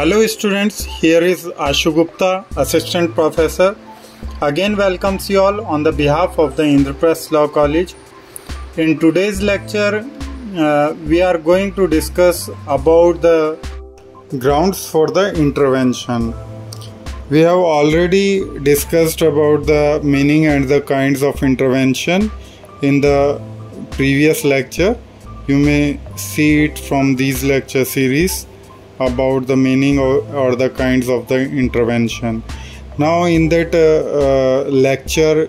Hello students, here is Ashu Gupta, Assistant Professor. Again welcomes you all on the behalf of the Indraprastha Law College. In today's lecture, uh, we are going to discuss about the grounds for the intervention. We have already discussed about the meaning and the kinds of intervention in the previous lecture. You may see it from these lecture series about the meaning or, or the kinds of the intervention. Now, in that uh, uh, lecture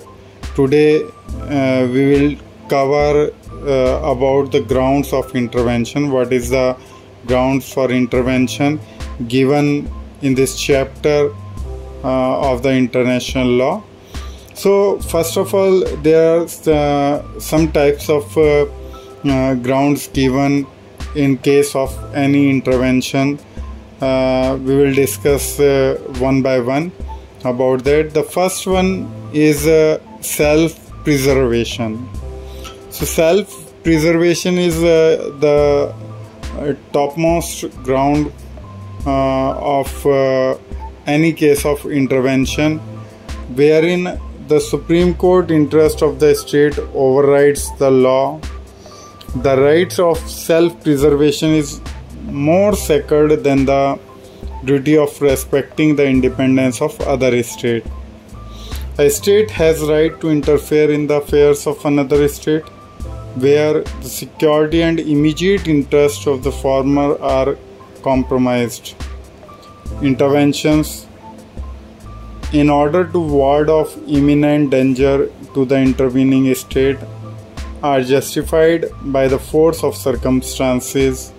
today, uh, we will cover uh, about the grounds of intervention. What is the grounds for intervention given in this chapter uh, of the international law? So, first of all, there are uh, some types of grounds given in case of any intervention uh, we will discuss uh, one by one about that. The first one is uh, self preservation so self preservation is uh, the uh, topmost ground uh, of any case of intervention wherein the supreme court interest of the state overrides the law the rights of self preservation is more sacred than the duty of respecting the independence of other state. A state has right to interfere in the affairs of another state where the security and immediate interests of the former are compromised. Interventions in order to ward off imminent danger to the intervening state are justified by the force of circumstances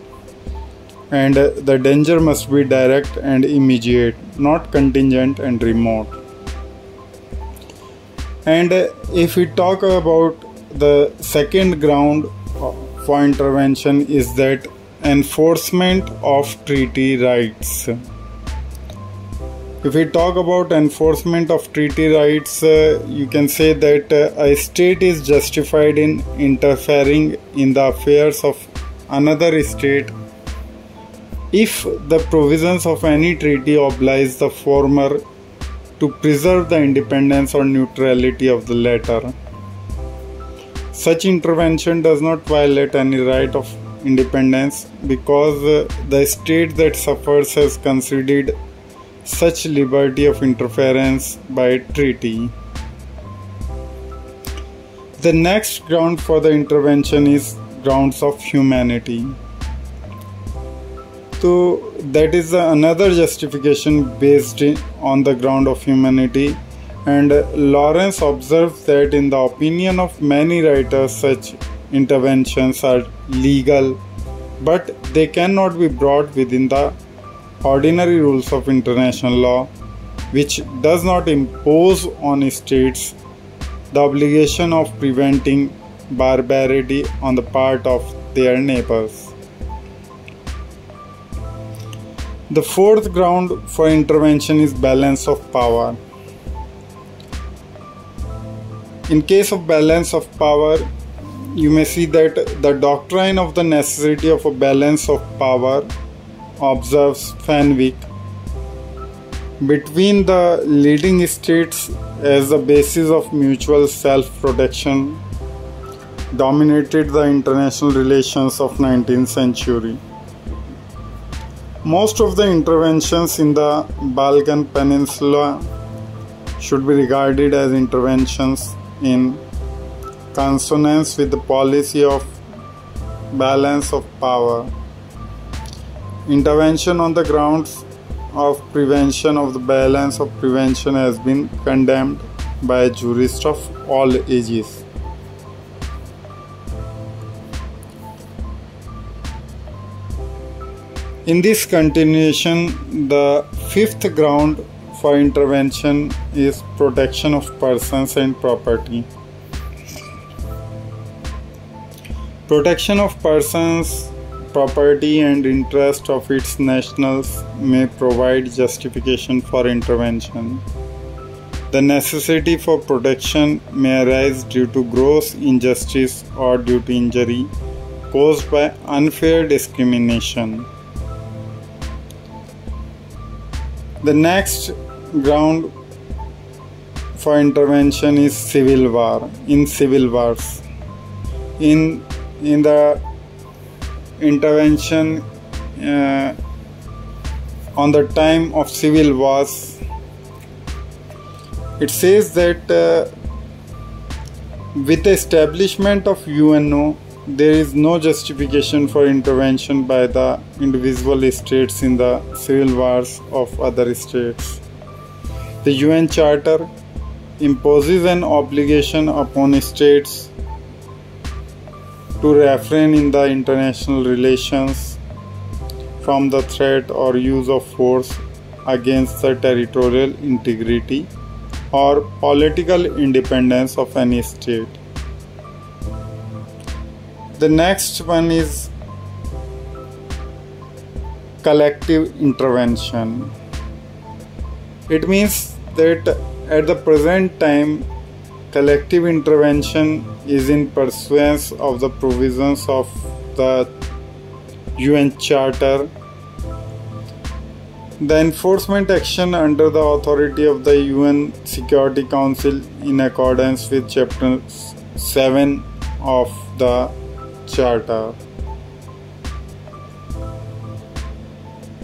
and the danger must be direct and immediate, not contingent and remote. And if we talk about the second ground for intervention is that enforcement of treaty rights if we talk about enforcement of treaty rights, uh, you can say that uh, a state is justified in interfering in the affairs of another state if the provisions of any treaty oblige the former to preserve the independence or neutrality of the latter. Such intervention does not violate any right of independence because uh, the state that suffers has conceded such liberty of interference by treaty. The next ground for the intervention is grounds of humanity. So that is another justification based on the ground of humanity. And Lawrence observes that in the opinion of many writers, such interventions are legal, but they cannot be brought within the ordinary rules of international law, which does not impose on states the obligation of preventing barbarity on the part of their neighbors. The fourth ground for intervention is balance of power. In case of balance of power, you may see that the doctrine of the necessity of a balance of power observes Fenwick between the leading states as the basis of mutual self protection dominated the international relations of 19th century. Most of the interventions in the balkan peninsula should be regarded as interventions in consonance with the policy of balance of power Intervention on the grounds of prevention of the balance of prevention has been condemned by jurists of all ages. In this continuation, the fifth ground for intervention is protection of persons and property. Protection of persons property and interest of its nationals may provide justification for intervention. The necessity for protection may arise due to gross injustice or due to injury caused by unfair discrimination. The next ground for intervention is civil war in civil wars in in the intervention uh, on the time of civil wars it says that uh, with the establishment of UNO there is no justification for intervention by the individual states in the civil wars of other states. The UN Charter imposes an obligation upon states to refrain in the international relations from the threat or use of force against the territorial integrity or political independence of any state. The next one is collective intervention. It means that at the present time, collective intervention is in pursuance of the provisions of the UN Charter. The enforcement action under the authority of the UN Security Council in accordance with Chapter 7 of the charter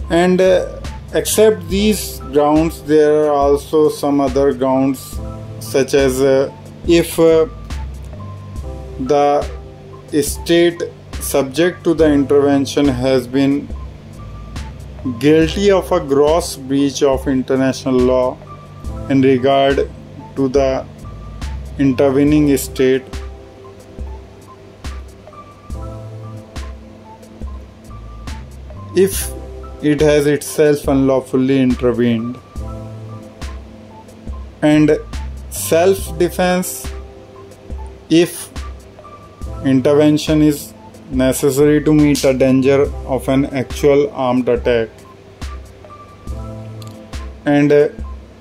and uh, except these grounds there are also some other grounds such as uh, if uh, the state subject to the intervention has been guilty of a gross breach of international law in regard to the intervening state if it has itself unlawfully intervened. And self defense if intervention is necessary to meet a danger of an actual armed attack. And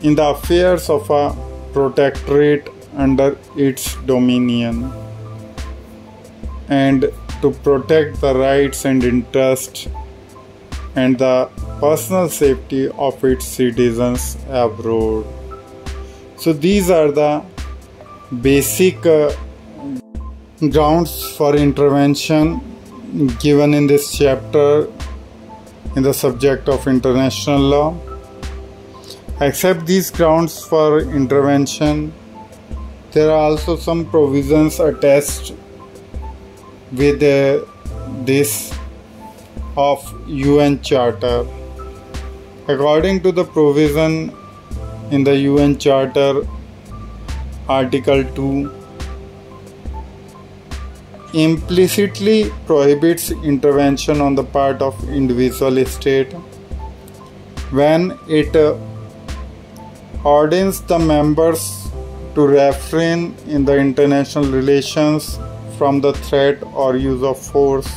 in the affairs of a protectorate under its dominion. And to protect the rights and interests and the personal safety of its citizens abroad. So, these are the basic uh, grounds for intervention given in this chapter in the subject of international law. Except these grounds for intervention, there are also some provisions attached with uh, this of UN Charter. According to the provision in the UN Charter, Article 2 implicitly prohibits intervention on the part of individual state when it uh, ordains the members to refrain in the international relations from the threat or use of force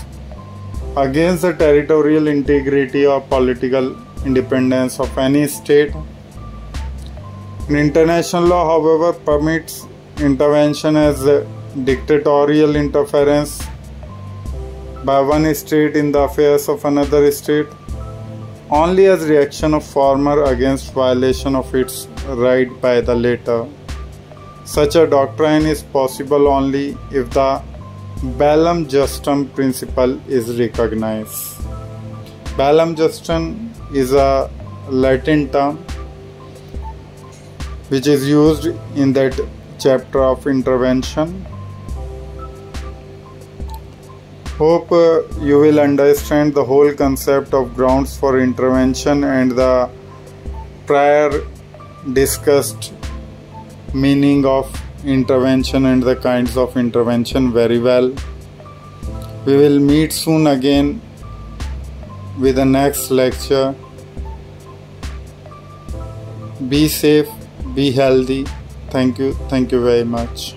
against the territorial integrity or political independence of any state. International law, however, permits intervention as dictatorial interference by one state in the affairs of another state only as reaction of former against violation of its right by the latter. Such a doctrine is possible only if the Bellum Justum principle is recognized. Bellum Justum is a Latin term which is used in that chapter of intervention. Hope uh, you will understand the whole concept of grounds for intervention and the prior discussed meaning of intervention and the kinds of intervention very well. We will meet soon again with the next lecture. Be safe, be healthy. Thank you. Thank you very much.